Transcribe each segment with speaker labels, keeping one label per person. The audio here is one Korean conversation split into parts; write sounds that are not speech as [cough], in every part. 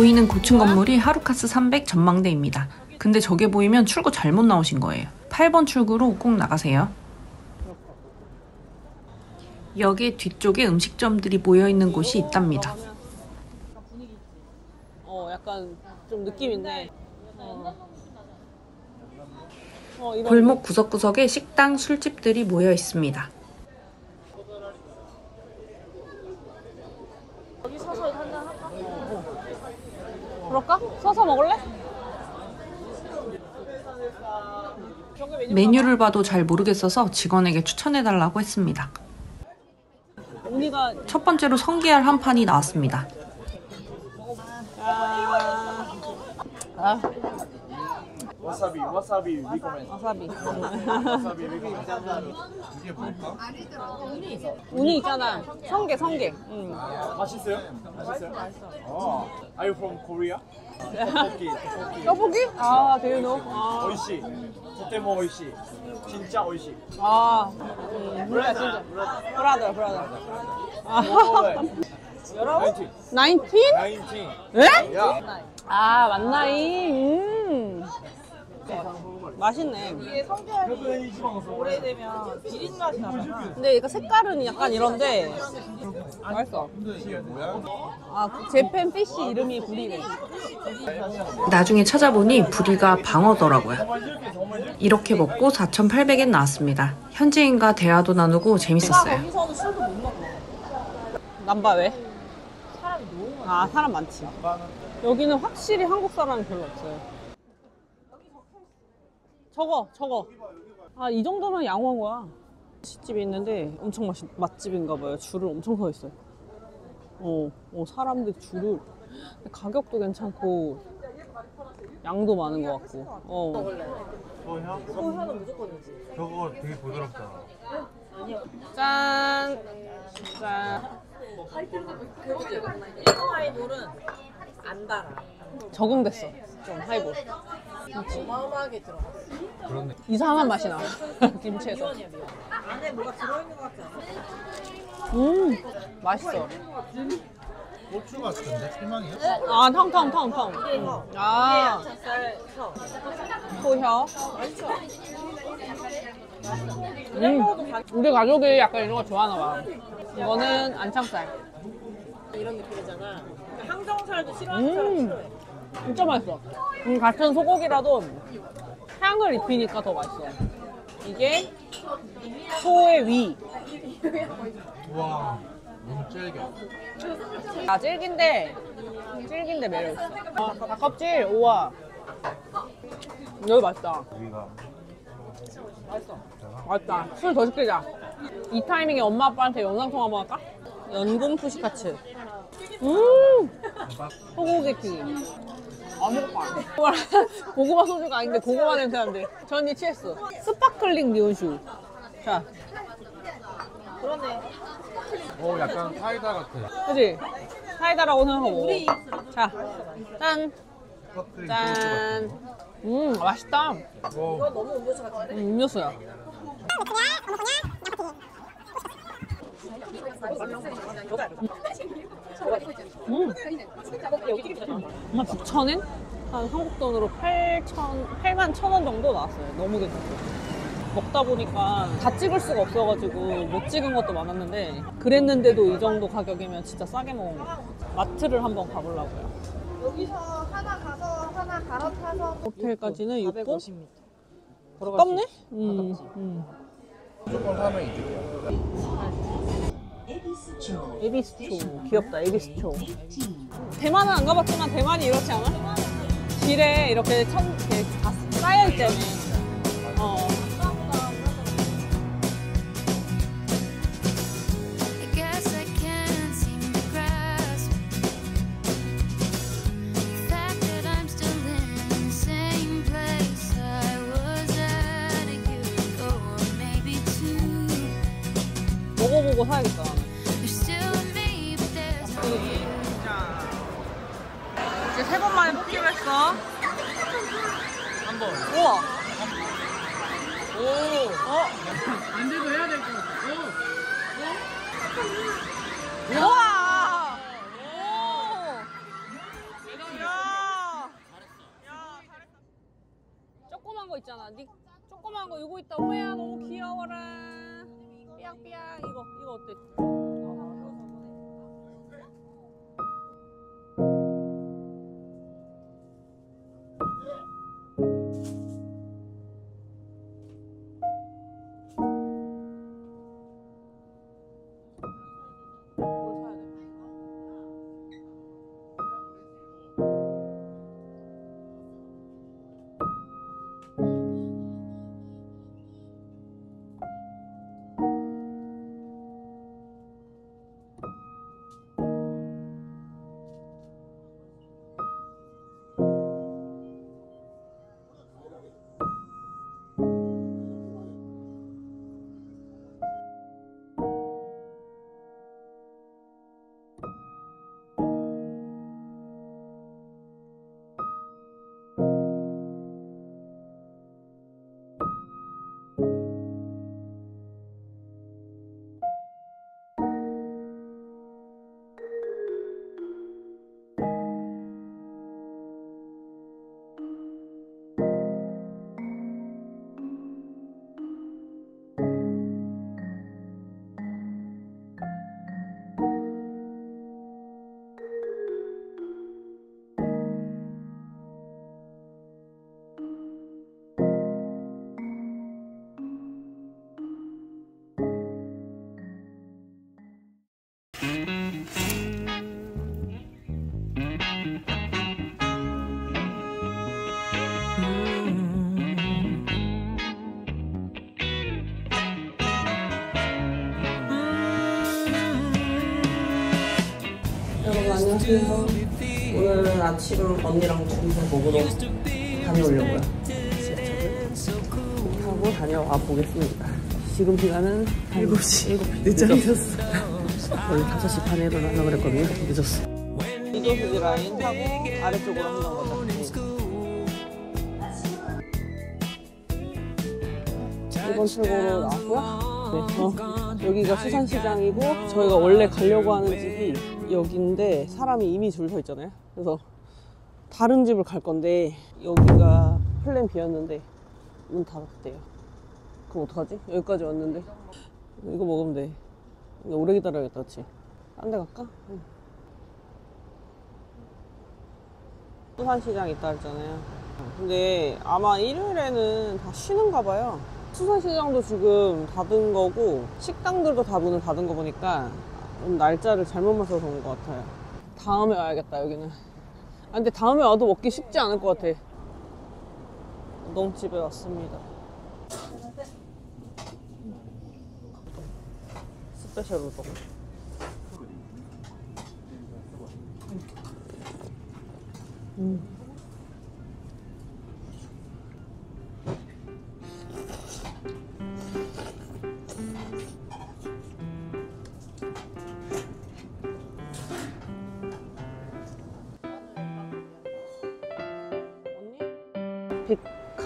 Speaker 1: 보이는 고층 건물이 하루카스 300 전망대입니다. 근데 저게 보이면 출구 잘못 나오신 거예요. 8번 출구로 꼭 나가세요. 여기 뒤쪽에 음식점들이 모여 있는 곳이 있답니다.
Speaker 2: 어, 약간 좀 느낌 있네. 어. 어,
Speaker 1: 골목 구석구석에 식당, 술집들이 모여 있습니다.
Speaker 2: 그럴까? 서서 먹을래?
Speaker 1: 메뉴를 봐도 잘 모르겠어서 직원에게 추천해달라고 했습니다. 첫 번째로 성게알 한 판이 나왔습니다.
Speaker 2: 아, 아
Speaker 3: 와사비, 와사비 리코멘.
Speaker 2: 와사비.
Speaker 3: 와사비 리코멘. 이게 뭘까?
Speaker 2: 우니 있잖아. 성게, 성게. 응.
Speaker 3: 맛있어요? 맛있어요? 어. Are you from Korea? [laughs] 떡볶이, 떡볶이.
Speaker 2: 아, 대유노. 아.
Speaker 3: 오이시. 토테모 오이시. 진짜 오이시.
Speaker 2: 아. 음. 몰라, 진짜. 브라더, 브라더. 여러분?
Speaker 3: 19?
Speaker 2: 19?
Speaker 3: 예?
Speaker 2: 아, 만나이. 음. 맛있네.
Speaker 4: 오래되면 비린 맛이 나잖아.
Speaker 2: 근데 이거 색깔은 약간 이런데 맛있어. 아, 제팬 피쉬 이름이 부리네.
Speaker 1: 나중에 찾아보니 부리가 방어더라고요. 이렇게 먹고 4,800엔 나왔습니다. 현지인과 대화도 나누고 재밌었어요.
Speaker 4: 거기서는 술도 못 먹어.
Speaker 2: 남바 왜?
Speaker 4: 사람이 너무 많아.
Speaker 2: 아, 사람 많지. 여기는 확실히 한국 사람이 별로 없어요. 저거, 저거. 아, 이 정도면 양호한 거야. 시집이 있는데 엄청 맛있, 맛집인가 봐요. 줄을 엄청 서 있어요. 어, 어 사람들 줄을. 가격도 괜찮고, 양도 많은 것 같고. 어.
Speaker 4: 소혀는 무조건이지.
Speaker 3: 저거 되게 부드럽다.
Speaker 2: 짠! 짠.
Speaker 4: 이거 하이볼은 안 달아.
Speaker 2: 적응됐어. 좀 하이볼.
Speaker 4: 어마어마하게 들어갔어.
Speaker 3: 그렇네.
Speaker 2: 이상한 맛이 나. [laughs] 김치에서.
Speaker 4: 미원이야 미원. 안에 뭐가 들어있는 것 같지 않아?
Speaker 2: 음, 맛있어.
Speaker 3: 고추 같은데? 실망이야?
Speaker 2: 아, 텅, 텅, 텅, 텅.
Speaker 4: 이거.
Speaker 2: 아,
Speaker 4: 살 혀.
Speaker 2: 소혀.
Speaker 4: 맛있어.
Speaker 2: 음, 우리 가족이 약간 이런 거 좋아하나 봐. 이거는 안창살.
Speaker 4: 이런 느낌이잖아. 항정살도 싫어하는 사람
Speaker 2: 음,
Speaker 4: 싫어해.
Speaker 2: 진짜 맛있어. 음, 같은 소고기라도 향을 입히니까 더 맛있어. 이게 소의 위.
Speaker 3: 와, 너무 질겨.
Speaker 2: 아, 질긴데, 질긴데 매력 있어. 아, 닭껍질, 우와. 여기 맛있다.
Speaker 3: 우리가
Speaker 2: 맛있다. 술 더 시키자. 이 타이밍에 엄마 아빠한테 영상통화 한번 할까? 연근 쿠시카츠. 음! 소고기 튀김. 아무것도 안 해. 고구마 소주가 아닌데 고구마 냄새. 저 언니 취했어. sparkling 니혼슈. 자,
Speaker 4: 그러네.
Speaker 3: 어, 약간 사이다 같아.
Speaker 2: 그지? 사이다라고 생각하고. 자, 짠. 음, 맛있다. 음,
Speaker 3: 어,
Speaker 4: 너무 음료수 같은데?
Speaker 2: 음료수야. 음. 정말 9,000엔? 한 한국 돈으로 8천, 8만 1,000원 정도 나왔어요. 너무 괜찮고. 먹다 보니까 다 찍을 수가 없어가지고 못 찍은 것도 많았는데 그랬는데도 이 정도 가격이면 진짜 싸게 먹은 거 같아요. 마트를 한번 가보려고요.
Speaker 5: 여기서 하나 가서 하나 갈아타서
Speaker 2: 호텔까지는 6분?
Speaker 4: 450m.
Speaker 2: 깜네? 음, 음.
Speaker 3: 무조건 사면 이득이야.
Speaker 2: 에비스초 귀엽다 에비스초 대만은 안 가봤지만 대만이 이렇지 않아? 길에 이렇게 천 이렇게 다 쌓여있잖아 어.
Speaker 6: I guess I can't seem to grasp the fact that I'm still in the same place I was at a year ago, or maybe two.
Speaker 2: 먹어보고 사야겠다 번 만에 뽑기로 했어 한번 우와 우와! 오! 조그만 거 있잖아. 니 조그만 거 이거 있다. 호야 너무 귀여워라. 삐약삐약 이거 이거 어때?
Speaker 1: 안녕하세요. 오늘 아침 언니랑 둘이서 먹으러 다녀오려고요. 지하철을 타고 다녀와 보겠습니다. 지금 시간은 7시. 7시. 늦잠 있었어. 원래 5시 반에 일어나려고 그랬거든요. 늦었어.
Speaker 2: 미도수지 라인 타고 아래쪽으로 한번 가자. 이번 출구로 나왔고요. 네, 어, 여기가 수산시장이고 저희가 원래 가려고 하는 집이 여기인데 사람이 이미 줄 서 있잖아요. 그래서 다른 집을 갈 건데 여기가 플랜 B였는데 문 닫았대요. 그럼 어떡하지? 여기까지 왔는데 이거 먹으면 돼. 오래 기다려야겠다, 그치? 딴 데 갈까? 응. 수산시장 있다 했잖아요. 근데 아마 일요일에는 다 쉬는가 봐요. 수산시장도 지금 닫은 거고 식당들도 다 문을 닫은 거 보니까 좀 날짜를 잘못 맞춰서 온 것 같아요. 다음에 와야겠다 여기는. 아, 근데 다음에 와도 먹기 쉽지 않을 것 같아. 우동집에 왔습니다. special 우동. big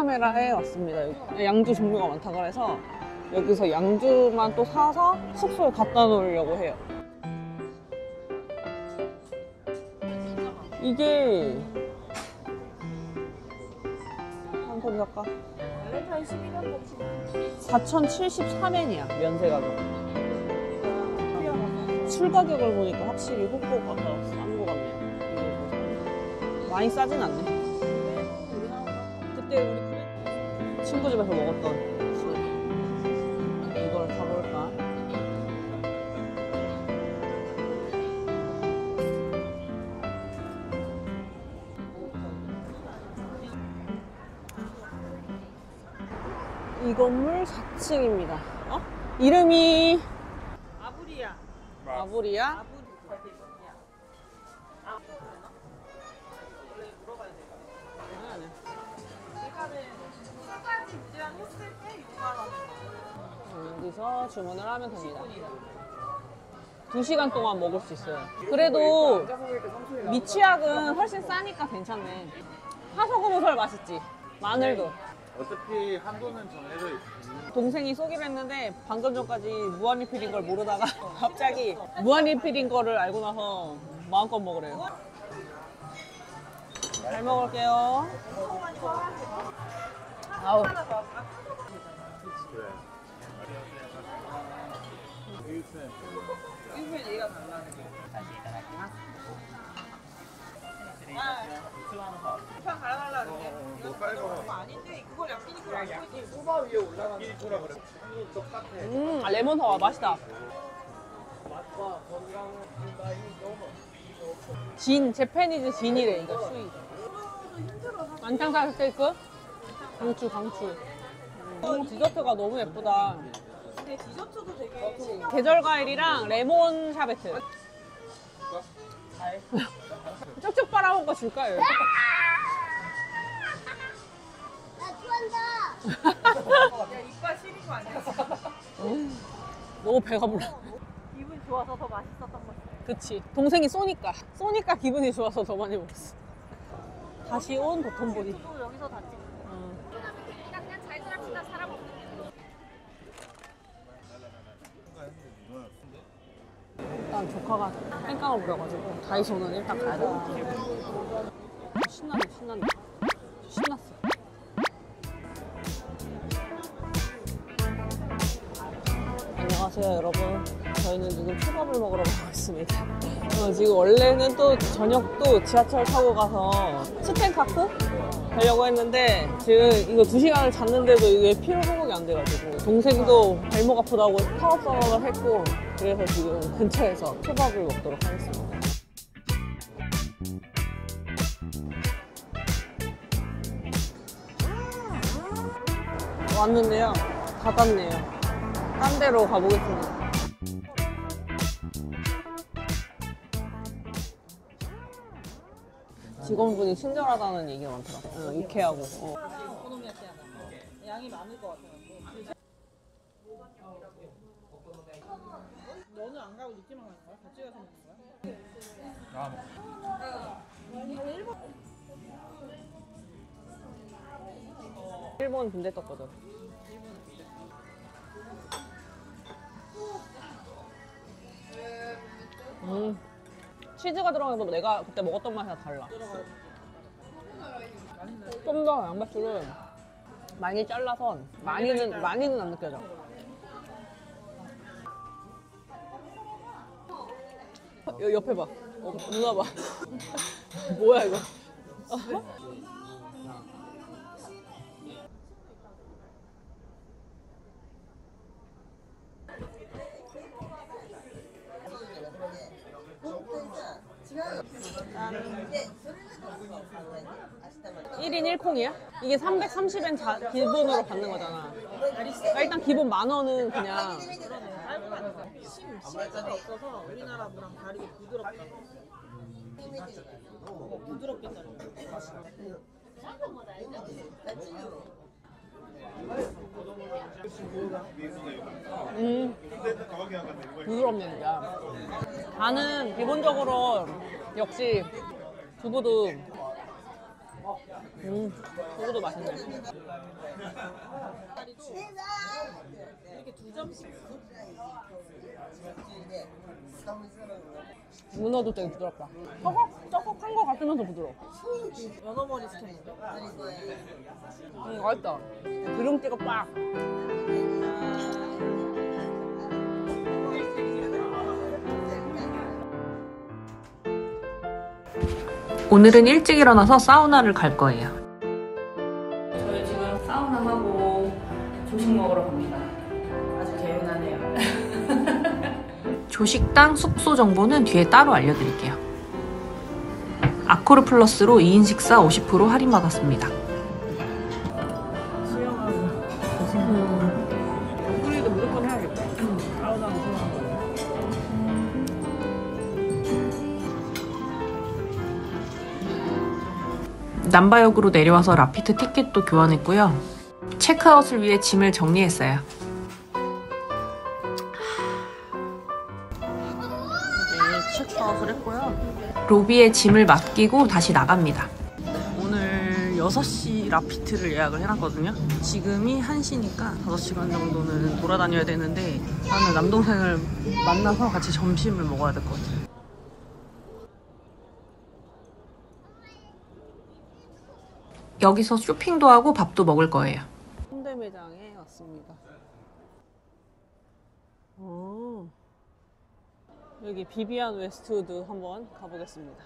Speaker 2: 카메라에 왔습니다. 양주 종류가 많다 그래서 여기서 양주만 또 사서 숙소에 갖다 놓으려고 해요. 이게?
Speaker 4: 발렌타인 12년
Speaker 2: 4,073엔이야 면세 가격. 술 가격을 보니까 확실히 호코가 더싼거 같네요. 많이 싸진 않네. 그때 우리 친구 집에서 먹었던 술. 이걸 사볼까? 이 건물 4층입니다. 어? 이름이
Speaker 4: 아부리야.
Speaker 2: 아부리야? 여기서 주문을 하면 됩니다. 2시간 동안 먹을 수 있어요. 그래도 미취학은 훨씬 싸니까 괜찮네. 화소금우설 맛있지? 마늘도.
Speaker 3: 어차피 한도는 정해져 있어.
Speaker 2: 동생이 쏘기로 했는데 방금 전까지 무한리필인 걸 모르다가 [laughs] 갑자기 무한리필인 거를 알고 나서 마음껏 먹으래요. 잘 먹을게요. 아우. 음, 아, 레몬 사와 맛있다. 진, 재패니즈 진이래, 이거 수이. 안창살 스테이크? 강추, 강추. 음, 디저트가 너무 예쁘다.
Speaker 4: 근데 디저트도
Speaker 2: 계절 과일이랑 레몬 샤베트. 쭉쭉 빨아먹고 줄까요? 이렇게?
Speaker 4: 이빨 시린 거 아니야?
Speaker 2: 너무 배가 불러.
Speaker 4: 기분 좋아서 더 맛있었던 거
Speaker 2: 그치. 동생이 쏘니까. 쏘니까 기분이 좋아서 더 많이 먹었어. 다시 온 도톤보리.
Speaker 4: 또 여기서 다 찍 고
Speaker 2: 일단 조카가 땡깡을 부려가지고 다이소는 일단 가야 돼. 신나네, 신난다. 신났어. 안녕하세요, 여러분. 저희는 지금 초밥을 먹으러 가고 있습니다. 어, 지금 원래는 또 저녁도 지하철 타고 가서 스텐카쿠 가려고 했는데 지금 이거 두 시간을 잤는데도 이게 피로 회복이 안 돼가지고 동생도 발목 아프다고 파업 선언을 했고 그래서 지금 근처에서 초밥을 먹도록 하겠습니다. 왔는데요. 닫았네요. 딴 데로 가보겠습니다. 직원분이 친절하다는 얘기가 많더라고요. 어, 유쾌하고. 어.
Speaker 4: 양이 많을 것 같아요 너는 안 가고 늦게만 가는 거야? 같이 가서 먹는 거야?
Speaker 3: 아,
Speaker 2: 일본 빈대떡거든. 음. 치즈가 들어간 것도 내가 그때 먹었던 맛이랑 달라. 좀 더 양배추를 많이 잘라서 많이는 많이는 안 느껴져. 여, 옆에 봐. 어, 누나 봐. [laughs] 뭐야 이거? 일인 1콩이야? 이게 330엔 자, 기본으로 받는 거잖아. 그러니까 일단 기본 만 원은 그냥
Speaker 4: 심, 심자가 없어서 우리나라 무랑 다르게 부드럽다 어, 부드럽게 자르는
Speaker 2: 음, 부드럽네 진짜. 간은 기본적으로 역시 두부도 음, 두부도 맛있네.
Speaker 4: 이렇게 두 점씩
Speaker 2: 문어도 되게 부드럽다. 쩍걱 쩍걱한 거 같으면서 부드러워.
Speaker 4: 연어 머리 시켰는데
Speaker 2: 음, 맛있다. 기름기가 빡.
Speaker 1: 오늘은 일찍 일어나서 사우나를 갈 거예요. 조식당 숙소 정보는 뒤에 따로 알려드릴게요. 아코르 플러스로 2인 식사 50% 할인 받았습니다. 남바역으로 내려와서 라피트 티켓도 교환했고요. 체크아웃을 위해 짐을 정리했어요. 로비에 짐을 맡기고 다시 나갑니다.
Speaker 2: 오늘
Speaker 1: 6시 라피트를 예약을 해놨거든요. 지금이 1시니까 5시간 정도는 돌아다녀야 되는데 나는 남동생을 만나서 같이 점심을 먹어야 될 것 같아요. 여기서 쇼핑도 하고 밥도 먹을 거예요.
Speaker 2: 현대 매장에 왔습니다. 어. 여기 비비안 웨스트우드 한번 가보겠습니다.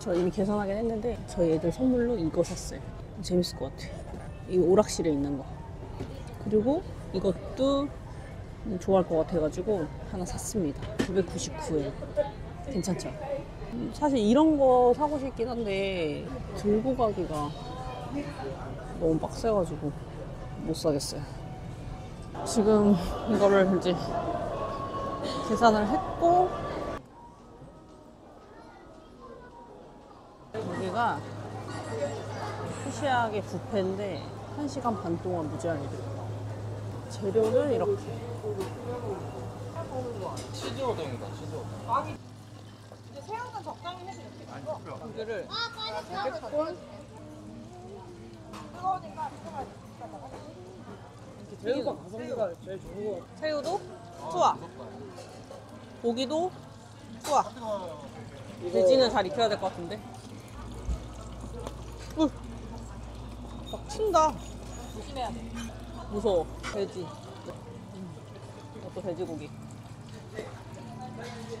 Speaker 2: 저 이미 계산하긴 했는데 저희 애들 선물로 이거 샀어요. 재밌을 것 같아요. 이 오락실에 있는 거. 그리고 이것도 좋아할 것 같아가지고 하나 샀습니다. 999엔. 괜찮죠? 음, 사실 이런 거 사고 싶긴 한데 들고 가기가 너무 빡세가지고 못 사겠어요. 지금 이거를 이제 계산을 했고 여기가 푸시하게 뷔페인데 1시간 반 동안 무제한이 돼요. 재료는 이렇게
Speaker 4: 이제 새우는 적당히 해주겠지.
Speaker 2: 고기를
Speaker 4: 새우가 가성비가 제일 좋은 거.
Speaker 2: 새우도? 투하. 고기도? 투하. 돼지는 잘 익혀야 될 것 같은데. 으, 막 튄다.
Speaker 4: 조심해야 돼.
Speaker 2: 무서워. 돼지. 음, 이것도 돼지고기.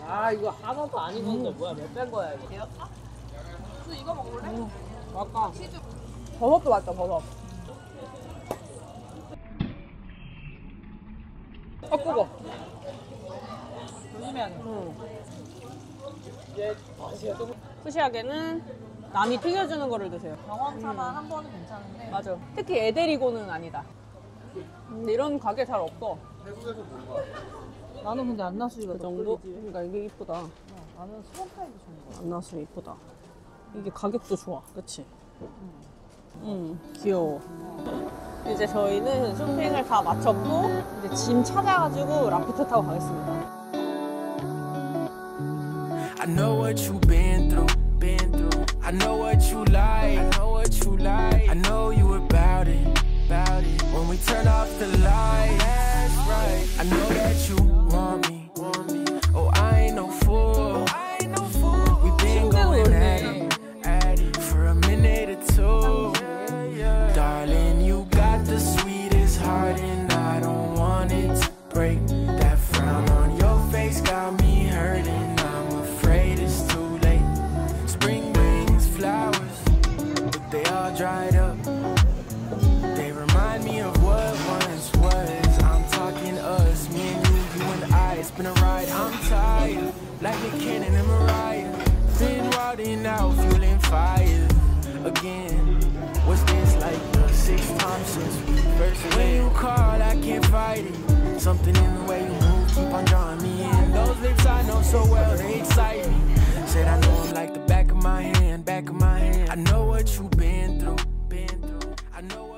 Speaker 4: 아 이거 하나도 안 익었는데 뭐야? 몇 뺀 거야 이거?
Speaker 5: 너 이거 먹을래?
Speaker 2: 아까.
Speaker 4: 버섯도 맛있다 버섯. 아 뜨거. 조심해야 돼.
Speaker 2: 음. 푸시하게는 남이 튀겨주는 거를 드세요
Speaker 4: 경험차만 한 번은 괜찮은데.
Speaker 2: 맞아 특히 에데리고는 아니다 근데 이런 가게 잘 없어
Speaker 4: 나는 근데 안나수이가
Speaker 2: 그 정도? 그러니까 이게 이쁘다
Speaker 4: 나는 수원 타입이 좋은 거야.
Speaker 2: 안나수 이쁘다. 이게 가격도 좋아, 그치? 응, 귀여워. 이제 저희는 쇼핑을 다 마쳤고, 이제 짐 찾아가지고 라피트 타고 가겠습니다.
Speaker 7: I know what you've been through, been through. I know what you like, I know what you like. I know you about it, about it. When we turn off the light, that's right. I know that you want me, all dried up. They remind me of what once was. I'm talking us, me and you, you and I. It's been a ride. I'm tired, like McKinnon and Mariah. Been riding out, fueling fire again. What's this like the sixth time since we first met? When you call, I can't fight it. Something in the way you move keep on drawing me in. Those lips I know so well, they excite me. Said I know them like the back of my hand, back of my hand. I know what you've been through, been through. I know.